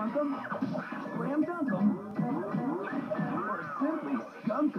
bunch of or simply skunk